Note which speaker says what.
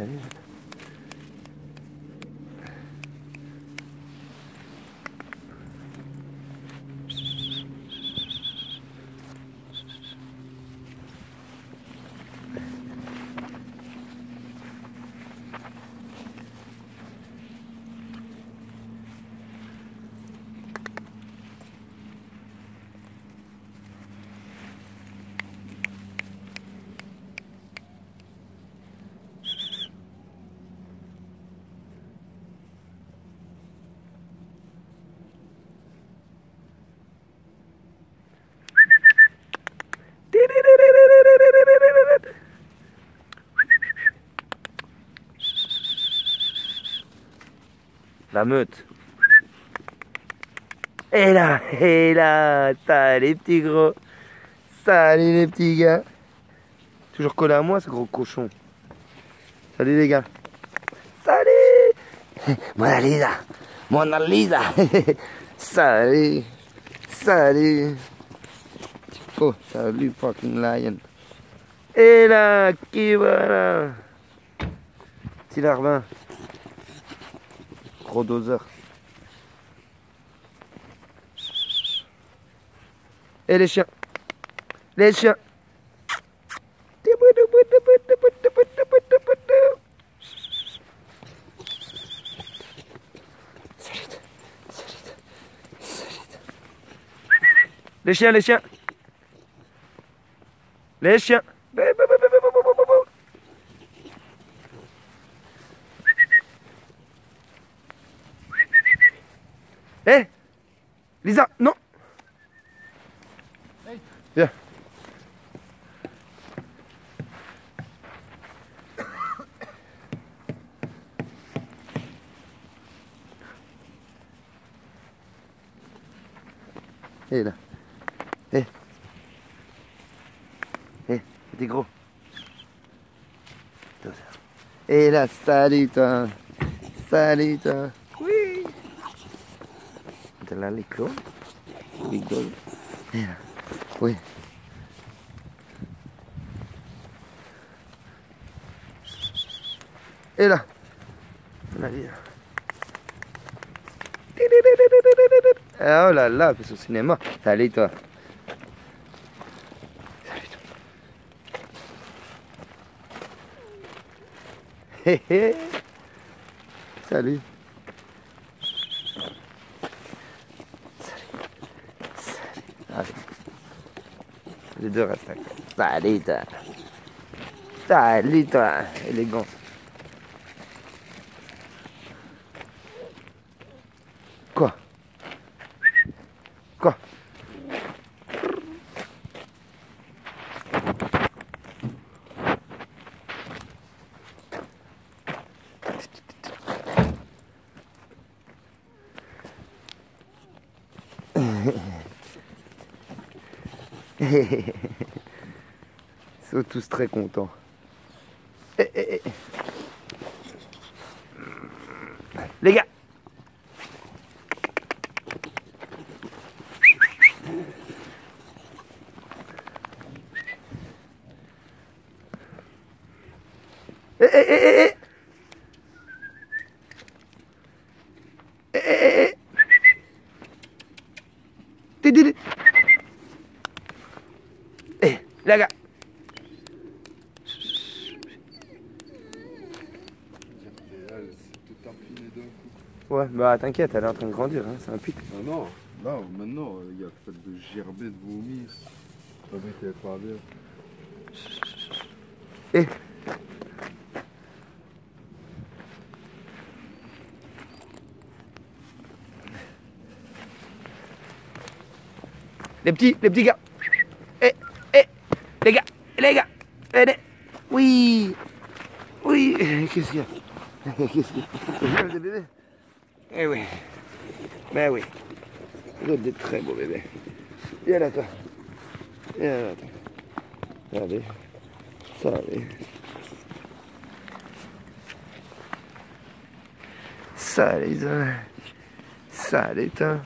Speaker 1: Allez. La meute. Et là, et là, salut les petits gros. Salut les petits gars. Toujours collé à moi ce gros cochon. Salut les gars. Salut Mona Lisa. Mona Lisa. salut. Salut. Oh, salut fucking lion. Et là, qui voilà? Petit larbin. Gros doseur. Et les chiens. Les chiens. Les chiens, les chiens. Les chiens. Eh Lisa, non Viens. Eh là. Eh. Eh, t'es gros. Et là, salut toi. Salut. Oui. T'es là les clos. Big dog. Et là. Oui. Et là. La vie. Ah, oh là là, c'est au cinéma. Salut toi. Salut toi. Hé hé. Salut. Salut. Salut. Les deux restent. Salut toi. Toi. Élégant. Quoi? Quoi? Ils sont tous très contents. Eh, eh, eh. Les gars Eh, eh, eh, eh, eh, eh, eh. Ti, ti, ti. Ouais, bah t'inquiète, elle est en train de grandir, hein, c'est un pic.
Speaker 2: Ah non, là maintenant il y a fait de gerber, de vomir. Ça va qu'elle est pas bien.
Speaker 1: Eh. Les petits, les petits gars. Les gars, les gars. Les- Oui, oui. Qu'est-ce qu'il y a? Qu'est-ce qu'il y a? Des bébés Eh oui. Ben oui. Vous êtes des très beaux bébés. Viens là, toi. Viens là, toi. Allez. Salut. Salut, toi. Salut, toi.